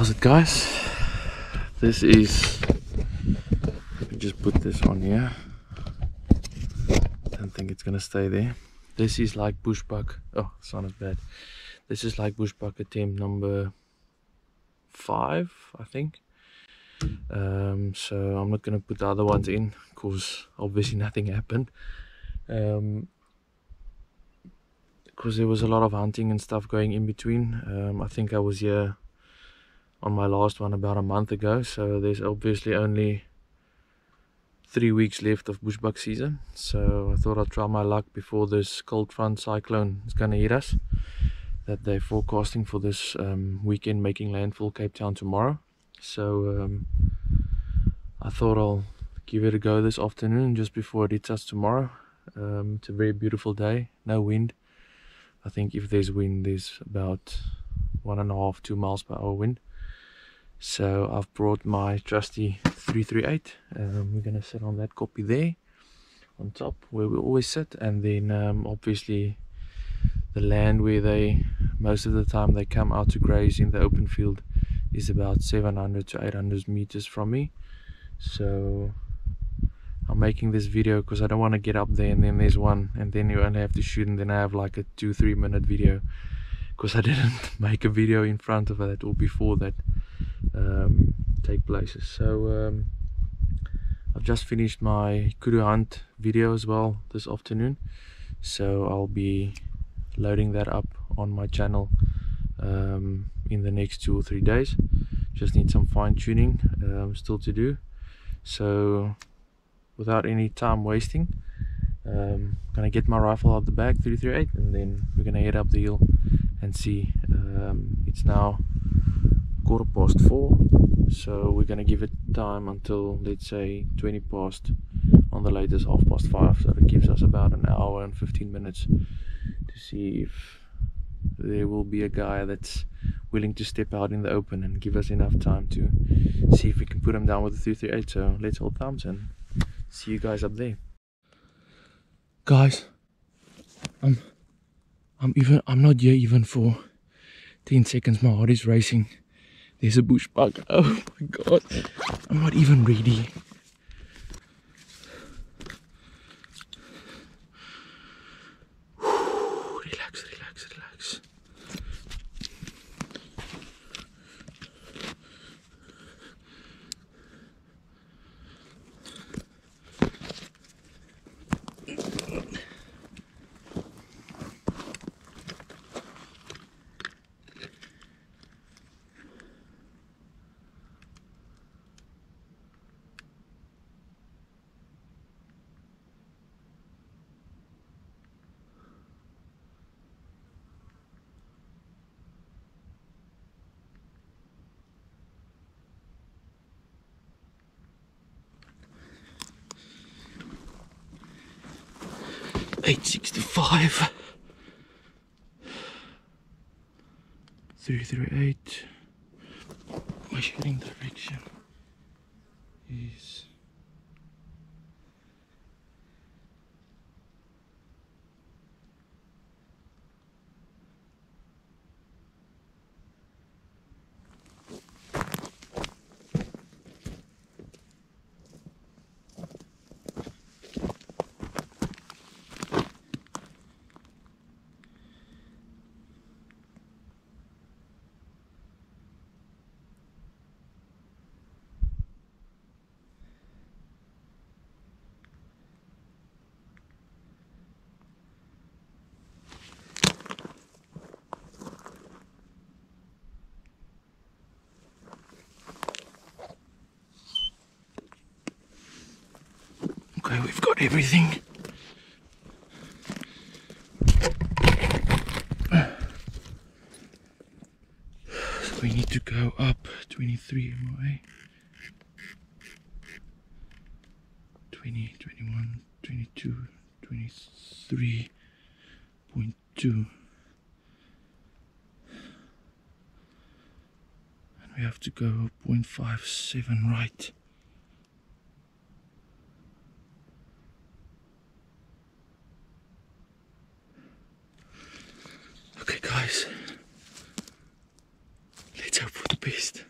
How's it guys? This is let me just put this on here. Don't think it's gonna stay there. This is like bushbuck. Oh, not as bad. This is like bushbuck attempt number five, I think. Um, so I'm not gonna put the other ones in because obviously nothing happened. Um, because there was a lot of hunting and stuff going in between. Um, I think I was here on my last one about a month ago, so there's obviously only three weeks left of bushbuck season. So I thought I'd try my luck before this cold front cyclone is gonna hit us. That they're forecasting for this um, weekend making landfall Cape Town tomorrow. So um, I thought I'll give it a go this afternoon just before it hits us tomorrow. Um, it's a very beautiful day, no wind I think if there's wind, there's about one and a half, two miles per hour wind. So I've brought my trusty 338. Um, we're gonna sit on that koppie there, on top where we always sit, and then um, obviously the land where they most of the time they come out to graze in the open field is about 700 to 800 meters from me. So I'm making this video because I don't want to get up there and then there's one and then you only have to shoot and then I have like a two three minute video because I didn't make a video in front of that or before that um, take places so um, I've just finished my kudu hunt video as well this afternoon. So I'll be loading that up on my channel um, in the next two or three days. Just need some fine tuning um, still to do. So without any time wasting um, gonna get my rifle out the back 338 and then we're gonna head up the hill and see um, it's now quarter past four so we're gonna give it time until let's say 20 past on the latest half past five. So it gives us about an hour and 15 minutes to see if there will be a guy that's willing to step out in the open and give us enough time to see if we can put him down with the 338 so let's hold thumbs and see you guys up there. Guys i'm i'm even i'm not here even for 10 seconds. My heart is racing there's a bushbuck oh my god. I'm not even ready 865 338 my shooting direction is we've got everything. So we need to go up 23 MOA. 20, 21, 22, 23.2. And we have to go 0.57 right. Okay, guys. Let's hope for the best.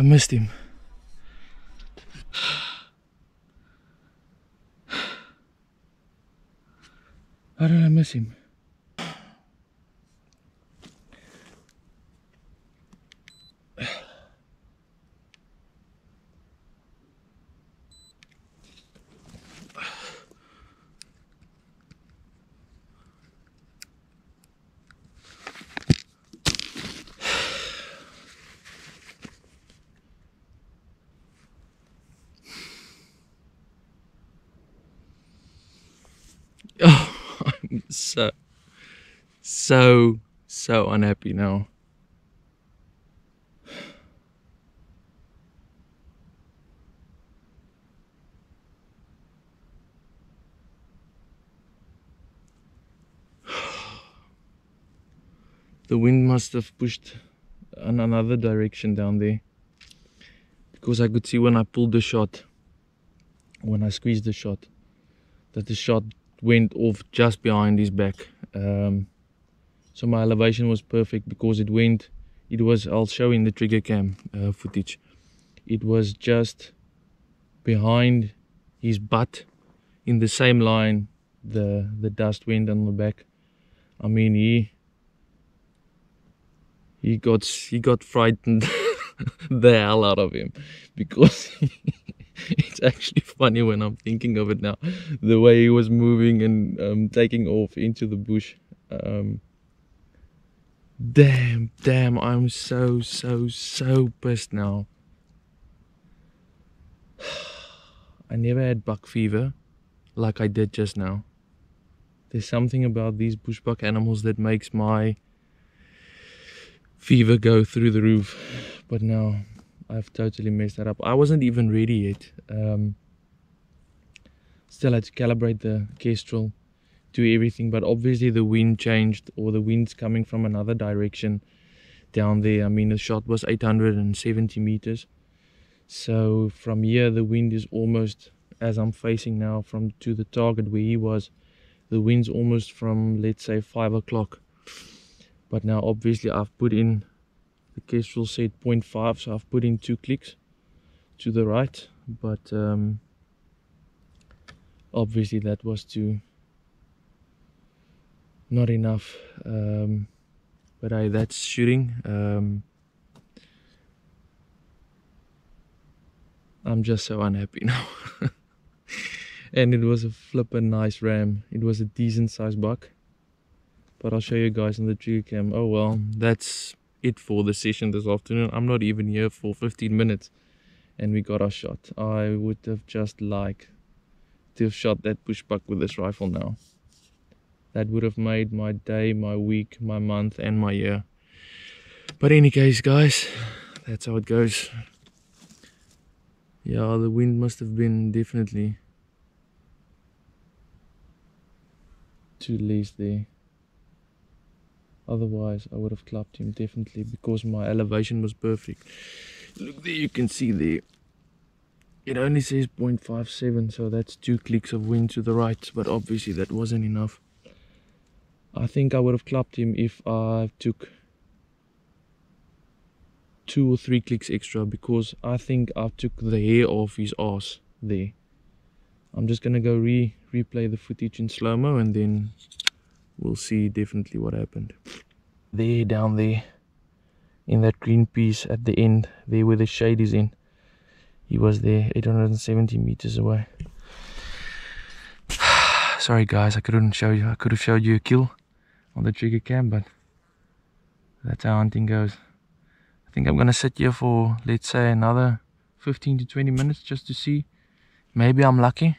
I missed him. How did I miss him? Oh, I'm so, so, so unhappy now. The wind must have pushed in another direction down there because I could see when I pulled the shot, when I squeezed the shot, that the shot went off just behind his back. Um, so my elevation was perfect because it went, it was, I'll show in the trigger cam uh, footage, it was just behind his butt in the same line the the dust went on the back. I mean he he got he got frightened the hell out of him because it's actually funny when I'm thinking of it now. The way he was moving and um, taking off into the bush. Um, damn, damn, I'm so, so, so pissed now. I never had buck fever like I did just now. There's something about these bushbuck animals that makes my fever go through the roof. But now I've totally messed that up. I wasn't even ready yet. Um, still had to calibrate the Kestrel, do everything, but obviously the wind changed or the wind's coming from another direction down there. I mean, the shot was 870 meters. So from here, the wind is almost as I'm facing now from to the target where he was. The wind's almost from let's say five o'clock. But now obviously I've put in the Kestrel said 0.5 so I've put in two clicks to the right but um, obviously that was too not enough um, but I that's shooting um, I'm just so unhappy now. And it was a flippin' nice ram. It was a decent sized buck but I'll show you guys on the trigger cam. Oh well that's it for the session this afternoon. I'm not even here for 15 minutes and we got our shot. I would have just liked to have shot that bushbuck with this rifle now. That would have made my day, my week, my month and my year. But any case guys, that's how it goes. Yeah, the wind must have been definitely too least there otherwise I would have clapped him definitely because my elevation was perfect. Look there you can see there. It only says 0.57 so that's two clicks of wind to the right but obviously that wasn't enough. I think I would have clapped him if I took two or three clicks extra because I think I took the hair off his ass there. I'm just gonna go re replay the footage in slow-mo and then we'll see definitely what happened. There down there in that green piece at the end there where the shade is in he was there 870 meters away. Sorry guys i couldn't show you i could have showed you a kill on the trigger cam but that's how hunting goes. I think i'm gonna sit here for let's say another 15 to 20 minutes just to see. Maybe i'm lucky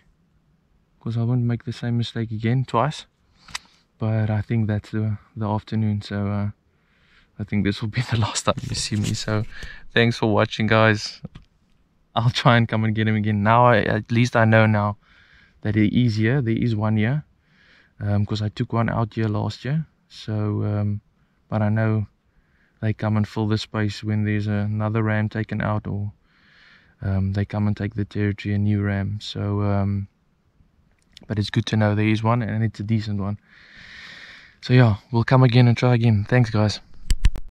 because i won't make the same mistake again twice but I think that's the, the afternoon so uh, I think this will be the last time you see me. So thanks for watching guys. I'll try and come and get him again. Now I, at least I know now that it is here. There is one here because um, I took one out here last year. So um, but I know they come and fill the space when there's another ram taken out or um, they come and take the territory a new ram. So um, but it's good to know there is one and it's a decent one so yeah, we'll come again and try again. Thanks guys.